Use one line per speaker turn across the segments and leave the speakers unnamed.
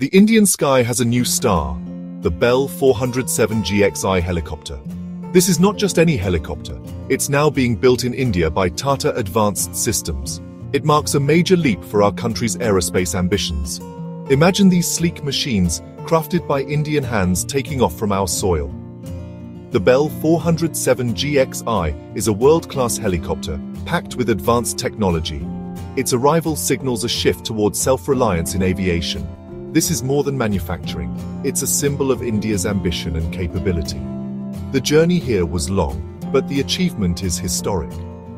The Indian sky has a new star, the Bell 407 GXI helicopter. This is not just any helicopter. It's now being built in India by Tata Advanced Systems. It marks a major leap for our country's aerospace ambitions. Imagine these sleek machines, crafted by Indian hands taking off from our soil. The Bell 407 GXI is a world-class helicopter packed with advanced technology. Its arrival signals a shift towards self-reliance in aviation. This is more than manufacturing. It's a symbol of India's ambition and capability. The journey here was long, but the achievement is historic.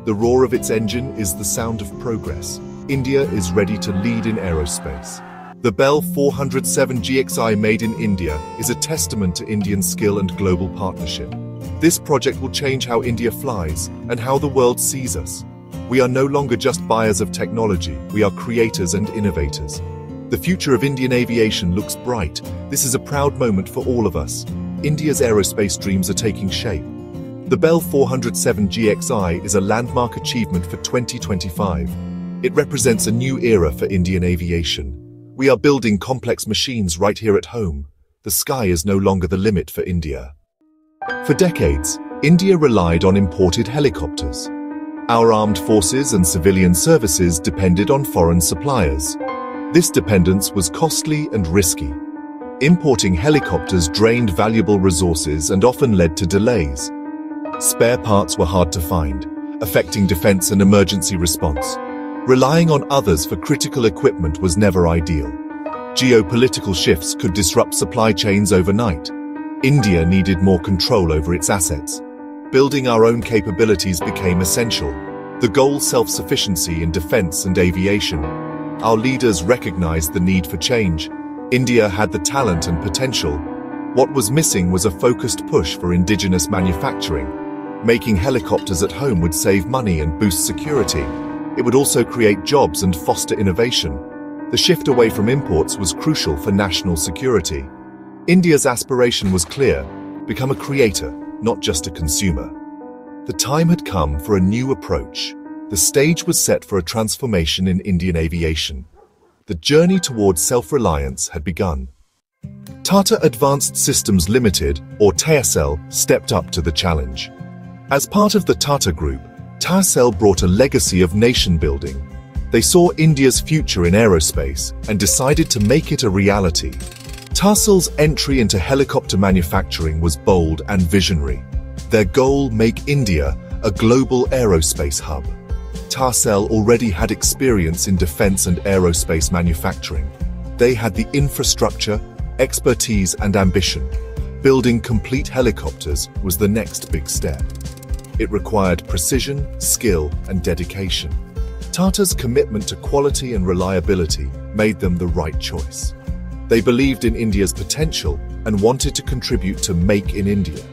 The roar of its engine is the sound of progress. India is ready to lead in aerospace. The Bell 407 GXI made in India is a testament to Indian skill and global partnership. This project will change how India flies and how the world sees us. We are no longer just buyers of technology, we are creators and innovators. The future of Indian aviation looks bright. This is a proud moment for all of us. India's aerospace dreams are taking shape. The Bell 407 GXI is a landmark achievement for 2025. It represents a new era for Indian aviation. We are building complex machines right here at home. The sky is no longer the limit for India. For decades, India relied on imported helicopters. Our armed forces and civilian services depended on foreign suppliers. This dependence was costly and risky. Importing helicopters drained valuable resources and often led to delays. Spare parts were hard to find, affecting defense and emergency response. Relying on others for critical equipment was never ideal. Geopolitical shifts could disrupt supply chains overnight. India needed more control over its assets. Building our own capabilities became essential. The goal self-sufficiency in defense and aviation. Our leaders recognized the need for change India had the talent and potential. What was missing was a focused push for indigenous manufacturing. Making helicopters at home would save money and boost security. It would also create jobs and foster innovation. The shift away from imports was crucial for national security. India's aspiration was clear, become a creator, not just a consumer. The time had come for a new approach. The stage was set for a transformation in Indian aviation the journey towards self-reliance had begun. Tata Advanced Systems Limited, or TASL, stepped up to the challenge. As part of the Tata Group, TASL brought a legacy of nation-building. They saw India's future in aerospace and decided to make it a reality. TASL's entry into helicopter manufacturing was bold and visionary. Their goal, make India a global aerospace hub. TASL already had experience in defense and aerospace manufacturing. They had the infrastructure, expertise and ambition. Building complete helicopters was the next big step. It required precision, skill and dedication. Tata's commitment to quality and reliability made them the right choice. They believed in India's potential and wanted to contribute to Make in India.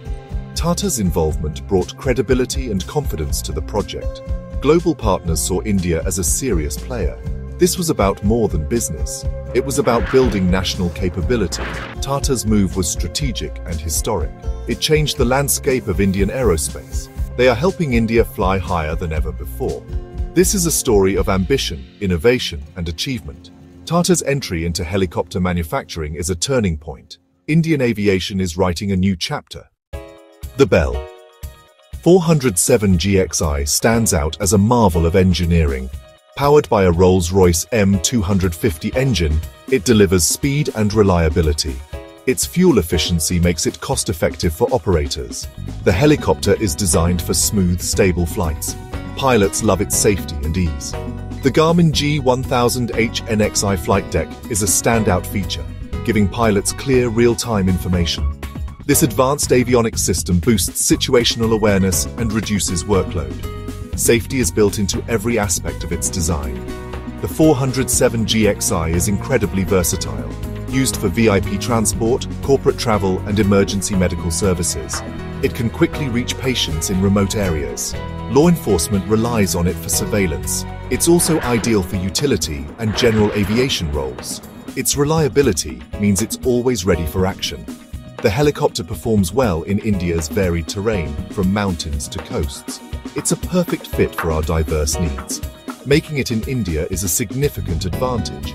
Tata's involvement brought credibility and confidence to the project, Global partners saw India as a serious player. This was about more than business. It was about building national capability. Tata's move was strategic and historic. It changed the landscape of Indian aerospace. They are helping India fly higher than ever before. This is a story of ambition, innovation, and achievement. Tata's entry into helicopter manufacturing is a turning point. Indian aviation is writing a new chapter. The Bell 407 GXI stands out as a marvel of engineering. Powered by a Rolls-Royce M250 engine, it delivers speed and reliability. Its fuel efficiency makes it cost-effective for operators. The helicopter is designed for smooth, stable flights. Pilots love its safety and ease. The Garmin G1000H NXI flight deck is a standout feature, giving pilots clear real-time information. This advanced avionics system boosts situational awareness and reduces workload. Safety is built into every aspect of its design. The 407 GXI is incredibly versatile, used for VIP transport, corporate travel and emergency medical services. It can quickly reach patients in remote areas. Law enforcement relies on it for surveillance. It's also ideal for utility and general aviation roles. Its reliability means it's always ready for action. The helicopter performs well in India's varied terrain, from mountains to coasts. It's a perfect fit for our diverse needs. Making it in India is a significant advantage.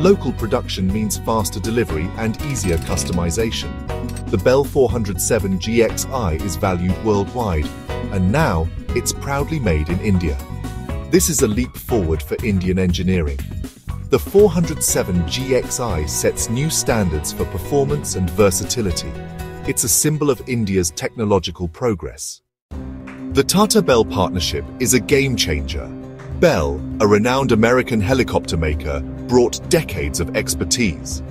Local production means faster delivery and easier customization. The Bell 407 GXI is valued worldwide, and now it's proudly made in India. This is a leap forward for Indian engineering. The 407 GXI sets new standards for performance and versatility. It's a symbol of India's technological progress. The Tata Bell partnership is a game changer. Bell, a renowned American helicopter maker, brought decades of expertise.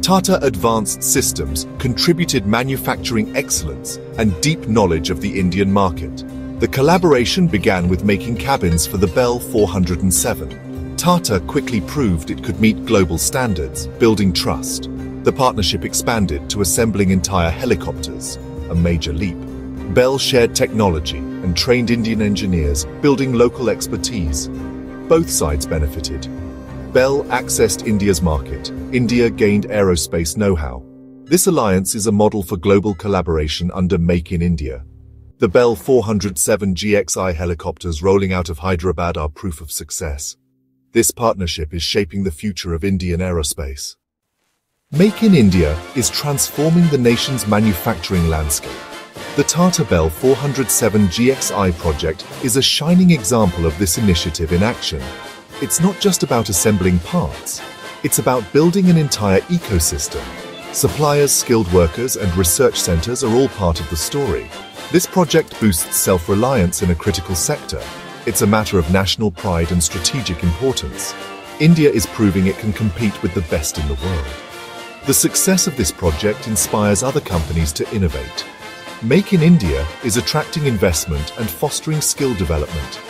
Tata Advanced Systems contributed manufacturing excellence and deep knowledge of the Indian market. The collaboration began with making cabins for the Bell 407, Tata quickly proved it could meet global standards, building trust. The partnership expanded to assembling entire helicopters, a major leap. Bell shared technology and trained Indian engineers, building local expertise. Both sides benefited. Bell accessed India's market. India gained aerospace know-how. This alliance is a model for global collaboration under Make in India. The Bell 407 GXI helicopters rolling out of Hyderabad are proof of success. This partnership is shaping the future of Indian aerospace. Make in India is transforming the nation's manufacturing landscape. The Tata Bell 407 GXI project is a shining example of this initiative in action. It's not just about assembling parts, it's about building an entire ecosystem. Suppliers, skilled workers, and research centers are all part of the story. This project boosts self-reliance in a critical sector it's a matter of national pride and strategic importance. India is proving it can compete with the best in the world. The success of this project inspires other companies to innovate. Make in India is attracting investment and fostering skill development.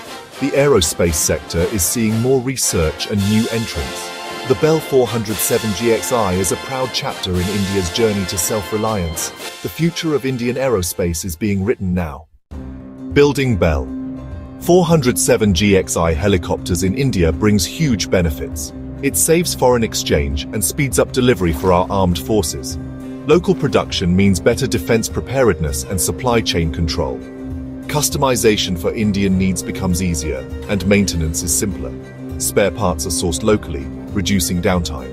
The aerospace sector is seeing more research and new entrants. The Bell 407 GXI is a proud chapter in India's journey to self-reliance. The future of Indian aerospace is being written now. Building Bell 407 GXI helicopters in India brings huge benefits. It saves foreign exchange and speeds up delivery for our armed forces. Local production means better defense preparedness and supply chain control. Customization for Indian needs becomes easier, and maintenance is simpler. Spare parts are sourced locally, reducing downtime.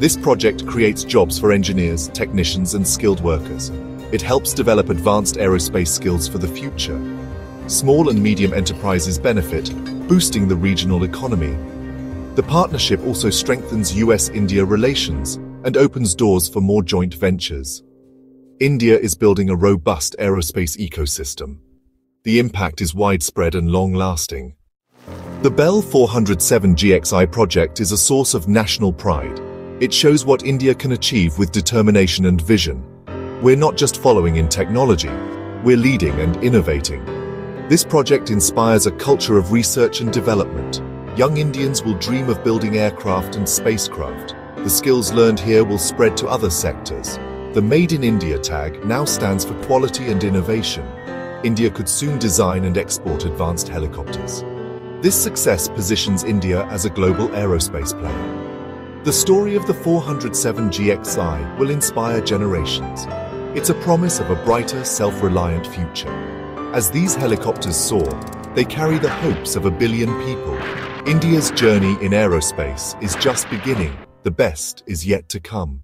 This project creates jobs for engineers, technicians, and skilled workers. It helps develop advanced aerospace skills for the future small and medium enterprises benefit, boosting the regional economy. The partnership also strengthens US-India relations and opens doors for more joint ventures. India is building a robust aerospace ecosystem. The impact is widespread and long-lasting. The Bell 407 GXI project is a source of national pride. It shows what India can achieve with determination and vision. We're not just following in technology, we're leading and innovating. This project inspires a culture of research and development. Young Indians will dream of building aircraft and spacecraft. The skills learned here will spread to other sectors. The Made in India tag now stands for quality and innovation. India could soon design and export advanced helicopters. This success positions India as a global aerospace player. The story of the 407 GXI will inspire generations. It's a promise of a brighter, self-reliant future. As these helicopters soar, they carry the hopes of a billion people. India's journey in aerospace is just beginning. The best is yet to come.